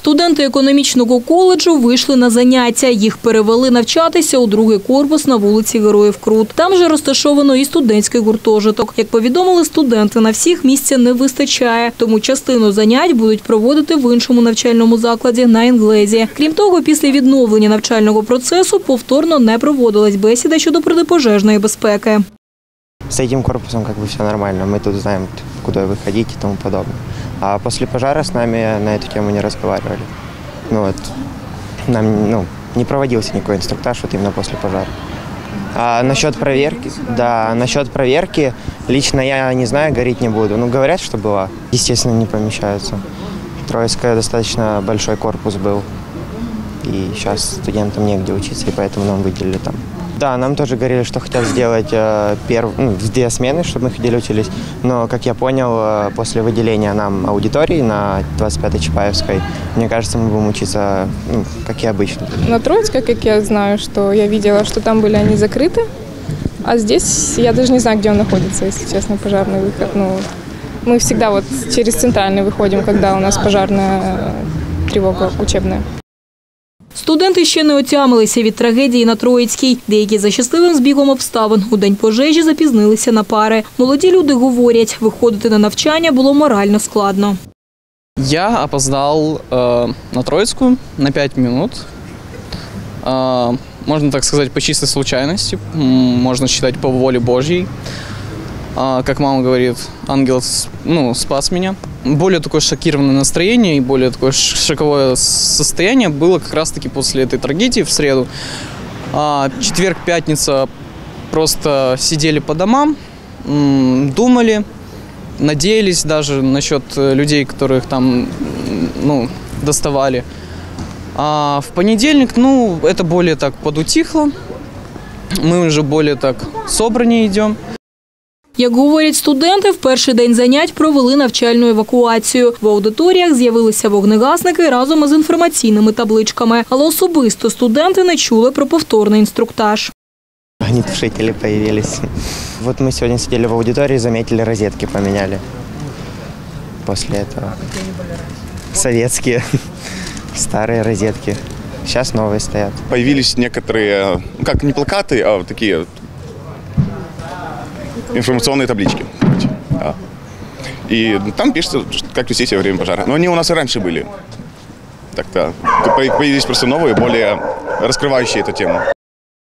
Студенти економічного коледжу вийшли на заняття. Їх перевели навчатися у другий корпус на вулиці Героїв Крут. Там же розташовано і студентський гуртожиток. Як повідомили студенти, на всіх місця не вистачає, тому частину занять будуть проводити в іншому навчальному закладі на інглезі. Крім того, після відновлення навчального процесу повторно не проводилась бесіда щодо протипожежної безпеки. С этим корпусом как бы все нормально, мы тут знаем, куда выходить и тому подобное. А после пожара с нами на эту тему не разговаривали. Ну вот, нам ну, не проводился никакой инструктаж вот именно после пожара. А насчет проверки, да, насчет проверки, лично я не знаю, говорить не буду. Ну, говорят, что была. Естественно, не помещаются. Троицкая достаточно большой корпус был. И сейчас студентам негде учиться, и поэтому нам выделили там. Да, нам тоже говорили, что хотят сделать э, перв... ну, две смены, чтобы мы ходили учились. Но, как я понял, э, после выделения нам аудитории на 25-й Чапаевской, мне кажется, мы будем учиться, ну, как и обычно. На Троицкой, как я знаю, что я видела, что там были они закрыты, а здесь я даже не знаю, где он находится, если честно, пожарный выход. Ну, мы всегда вот через центральный выходим, когда у нас пожарная э, тревога учебная. Студенти ще не отямилися від трагедії на Троїцькій. Деякі за щасливим збігом обставин у день пожежі запізнилися на пари. Молоді люди говорять, виходити на навчання було морально складно. Я опоздал э, на Троицкую на 5 минут. Э, можно так сказать, по чистой случайности. М, Можно считать по воле Божьей. А, как мама говорит, ангел ну, спас меня. Более такое шокированное настроение и более такое шоковое состояние было как раз-таки после этой трагедии в среду. А, четверг, пятница просто сидели по домам, думали, надеялись даже насчет э, людей, которых там ну, доставали. А в понедельник, ну, это более так подутихло. Мы уже более так собраннее идем. Як говорять студенти, в перший день занять провели навчальну евакуацію. В аудиторіях з'явилися вогнегасники разом із інформаційними табличками. Але особисто студенти не чули про повторний інструктаж. Огнетушители появились. Вот мы сегодня сидели в аудитории, заметили, розетки поменяли. После этого. Советские. Старые розетки. Сейчас новые стоят. появились некоторые, ну, как не плакаты, а вот такие вот информационные таблички. да. И там пишется, как вести себя во время пожара. Но они у нас и раньше были. Так-то появились просто новые, более раскрывающие эту тему.